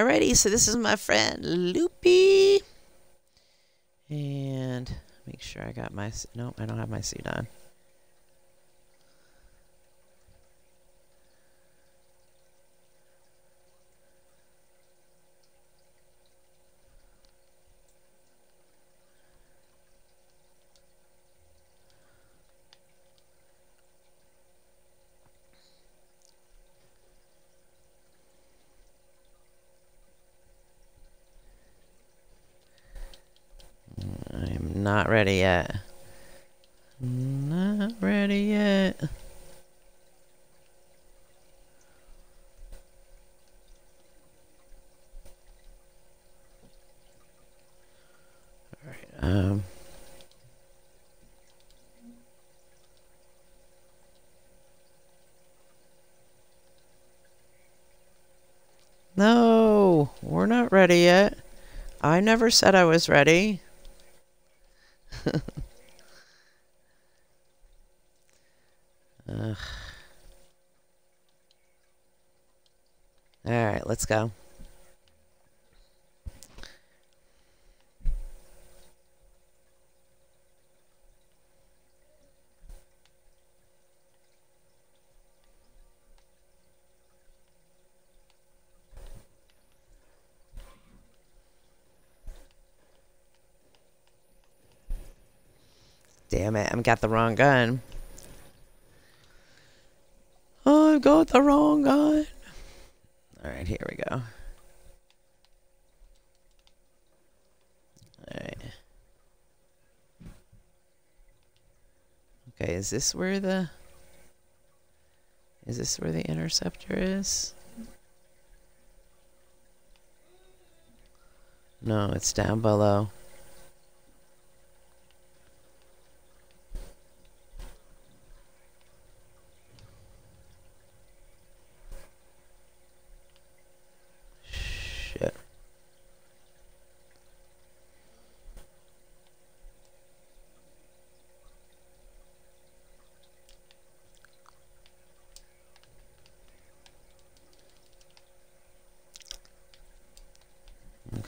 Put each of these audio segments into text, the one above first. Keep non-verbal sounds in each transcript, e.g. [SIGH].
Alrighty, so this is my friend Loopy. And make sure I got my... Nope, I don't have my suit on. I'm not ready yet. Not ready yet. Alright, um... No, we're not ready yet. I never said I was ready. [LAUGHS] Ugh. All right, let's go. Damn it, I've got the wrong gun. I've got the wrong gun. Alright, here we go. Alright. Okay, is this where the... Is this where the interceptor is? No, it's down below.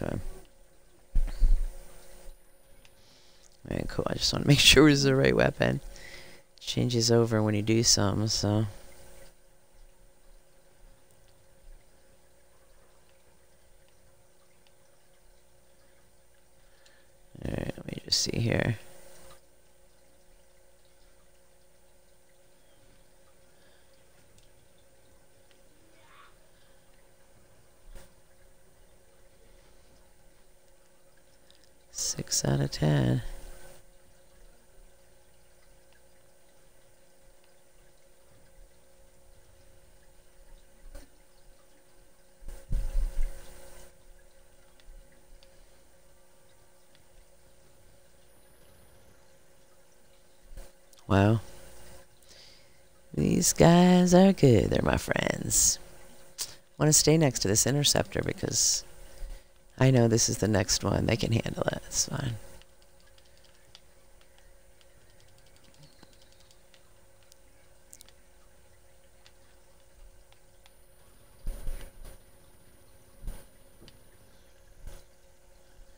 Okay. Alright, cool. I just want to [LAUGHS] make sure it's the right weapon. Changes over when you do something, so... Alright, let me just see here. Six out of ten. Wow. These guys are good. They're my friends. I want to stay next to this interceptor because I know this is the next one. They can handle it. It's fine.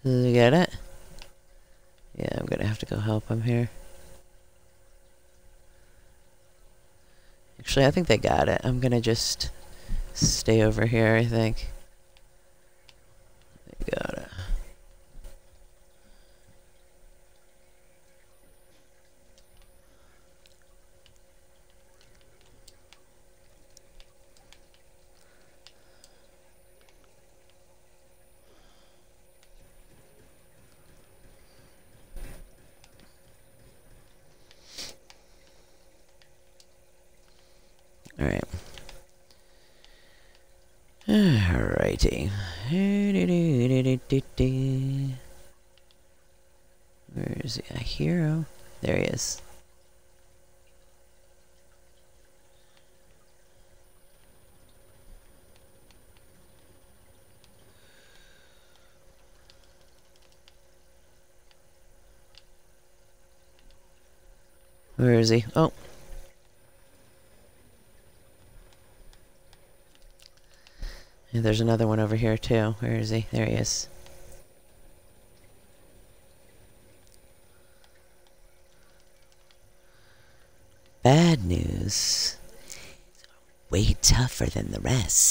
You get it? Yeah, I'm gonna have to go help him here. Actually, I think they got it. I'm gonna just stay over here, I think. Got it. All right. [SIGHS] Alrighty. Where is he? A hero? There he is. Where is he? Oh. Yeah, there's another one over here too. Where is he? There he is. Bad news. Way tougher than the rest.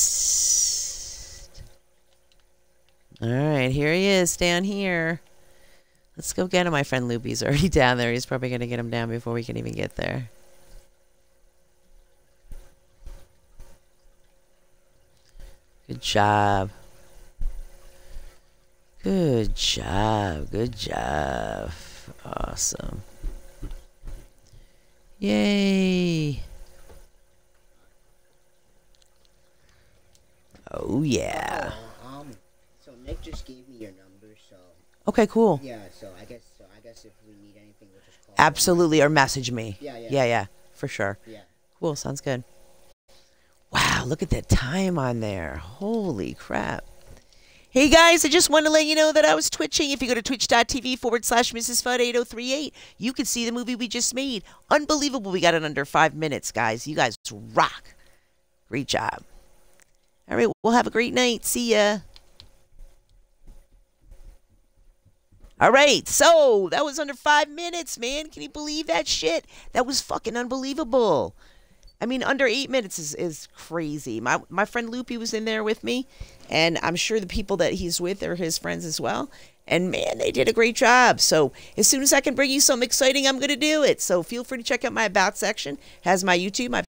Alright, here he is down here. Let's go get him. My friend Loopy's already [LAUGHS] down there. He's probably going to get him down before we can even get there. Good job. Good job. Good job. Awesome. Yay. Oh, yeah. Oh, um, so Nick just gave me your number, so Okay, cool. yeah. So I guess so I guess if we need anything, we'll just call. Absolutely, or message me. Yeah, yeah. Yeah, yeah, for sure. Yeah. Cool, sounds good. Wow, look at that time on there. Holy crap. Hey guys, I just want to let you know that I was twitching. If you go to twitch.tv forward slash Mrs. Fudd 8038, you can see the movie we just made. Unbelievable. We got it under five minutes, guys. You guys rock. Great job. All right, we'll have a great night. See ya. All right, so that was under five minutes, man. Can you believe that shit? That was fucking unbelievable. I mean, under eight minutes is, is crazy. My my friend Loopy was in there with me, and I'm sure the people that he's with are his friends as well. And man, they did a great job. So as soon as I can bring you something exciting, I'm gonna do it. So feel free to check out my about section. It has my YouTube, my